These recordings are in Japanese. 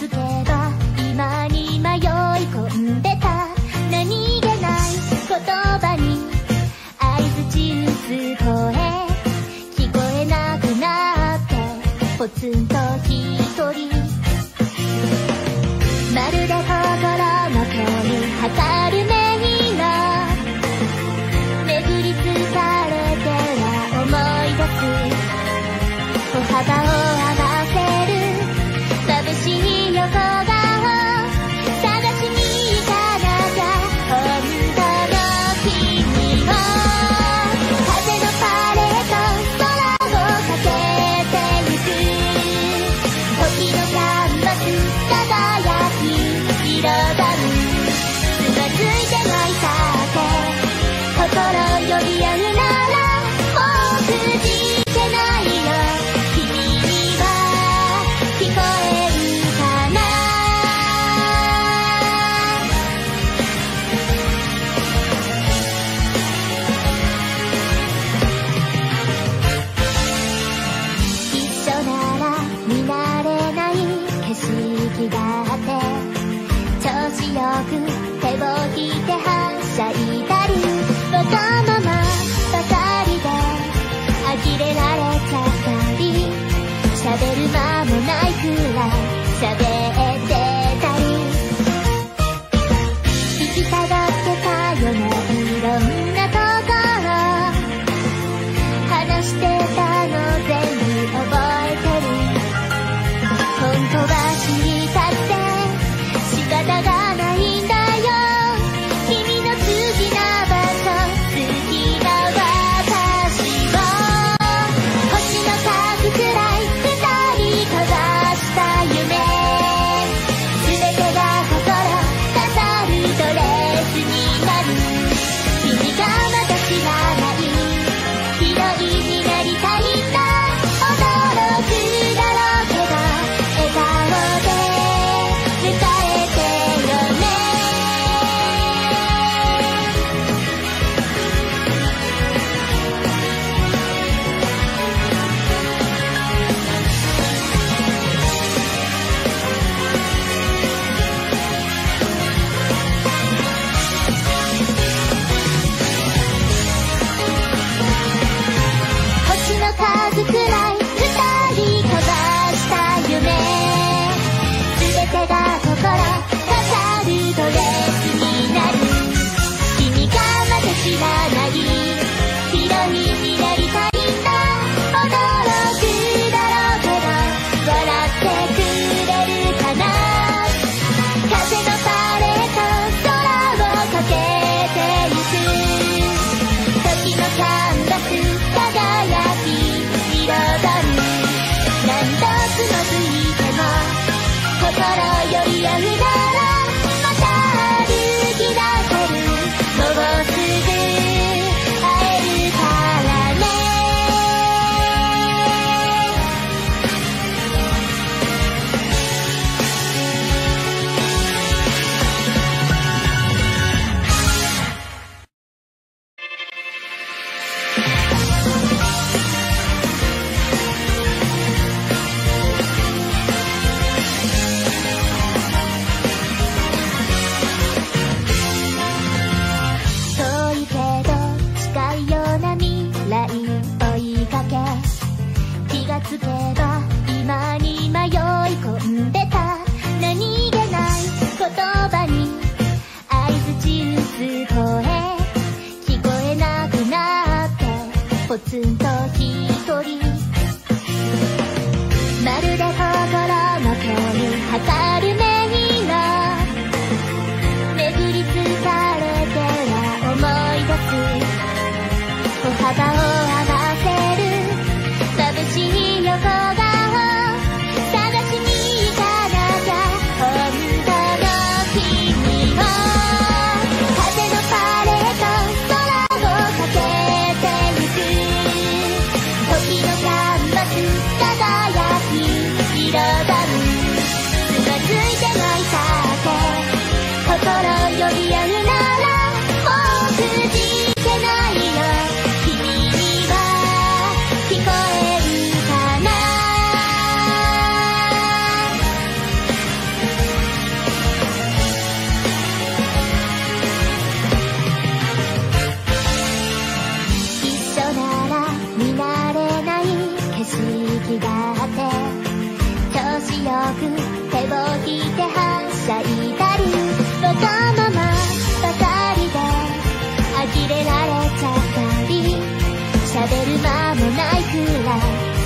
今に迷い込んでた。何気ない言葉に相槌打つ声。聞こえなくなってポツンと一人 기다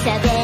se ve.